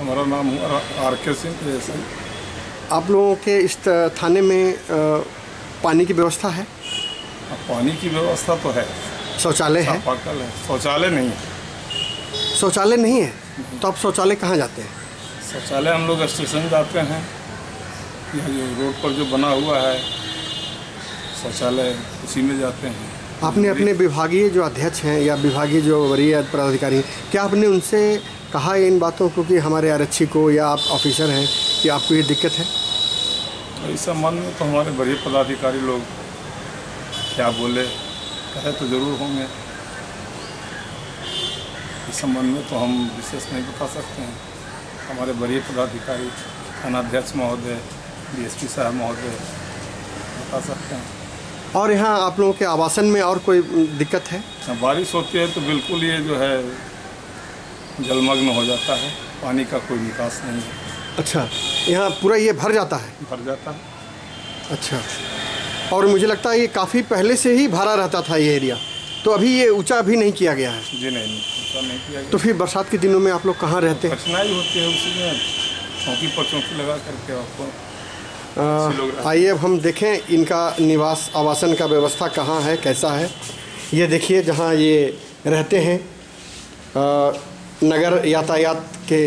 हमारा नाम आर के सिंह एस आप लोगों के इस थाने में अ, पानी की व्यवस्था है? पानी की व्यवस्था तो है। शौचालय है? है। शौचालय नहीं है। शौचालय नहीं है? तो आप शौचालय कहाँ जाते हैं? शौचालय हम लोग स्टेशन जाते हैं। यहाँ जो रोड पर जो बना हुआ है शौचालय उसी में जाते हैं। आपने अपने विभागीय जो अध्यक्ष हैं या विभागीय जो वरीय पदाधिकारी हैं क्या आपने उनसे कहा है इन बातों को कि हमारे आरक्षी को या आप ऑफिसर हैं कि आपको ये दिक्कत है? इस संबंध में तो हमारे बड़े पदाधिकारी लोग क्या बोले कहे तो ज़रूर होंगे। इस संबंध में तो हम विशेष नहीं बता सकते हैं। हमारे बड़े पदाधिकारी थानाध्यक्ष महोदय डीएसपी साहब महोदय बता सकते हैं। और यहाँ आप लोगों के आवासन में और कोई दिक्कत है? बारिश होती है तो बिल्कुल ये जो है जलमग्न हो जाता है पानी का कोई निकास नहीं है अच्छा यहाँ पूरा ये भर जाता है? भर जाता है। अच्छा और मुझे लगता है ये काफ़ी पहले से ही भरा रहता था ये एरिया। तो अभी ये ऊँचा भी नहीं किया गया है? जी नहीं नहीं ऐसा नहीं किया गया। तो फिर बरसात के दिनों में आप लोग कहाँ रहते हैं? कठिनाई होती है उसी में। चौकी पर चौकी लगा करके आपको आइए अब हम देखें इनका निवास आवासन का व्यवस्था कहाँ है कैसा है। ये देखिए जहाँ ये रहते हैं। अ, नगर यातायात के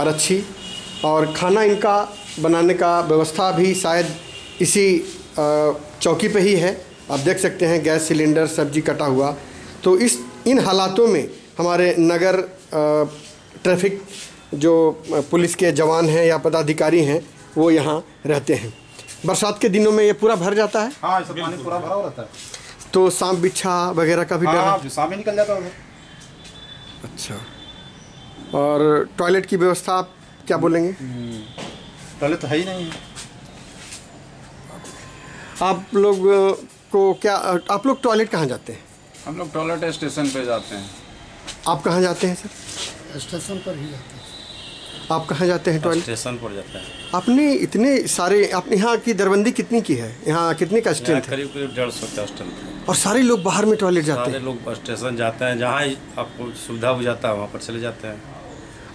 आरक्षी और खाना इनका बनाने का व्यवस्था भी शायद इसी चौकी पे ही है। आप देख सकते हैं गैस सिलेंडर सब्ज़ी कटा हुआ। तो इस इन हालातों में हमारे नगर ट्रैफ़िक जो पुलिस के जवान हैं या पदाधिकारी हैं वो यहाँ रहते हैं। बरसात के दिनों में ये पूरा भर जाता है? हाँ पानी पूरा भरा रहता है। तो सांप बिच्छा वगैरह का भी डर हाँ? है शाम ही निकल जाता होगा अच्छा। और टॉयलेट की व्यवस्था आप क्या बोलेंगे? टॉयलेट तो है ही नहीं। आप लोग को क्या आप लोग टॉयलेट कहाँ जाते हैं? हम लोग टॉयलेट स्टेशन पे जाते हैं। आप कहाँ जाते हैं सर? स्टेशन पर ही जाते हैं। आप कहाँ जाते हैं टॉयलेट? स्टेशन पर जाते हैं। आपने इतने सारे आप यहाँ की दरबंदी कितनी की है? यहाँ कितने का है? करीब करीब डेढ़ सौ का स्टल और सारे लोग बाहर में टॉयलेट जाते सारे हैं लोग स्टेशन जाते हैं जहाँ ही आपको सुविधा हो जाता है वहाँ पर चले जाते हैं।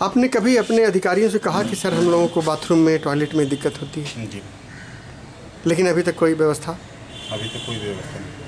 आपने कभी अपने अधिकारियों से कहा कि सर हम लोगों को बाथरूम में टॉयलेट में दिक्कत होती है? जी। लेकिन अभी तक कोई व्यवस्था? अभी तक कोई व्यवस्था नहीं।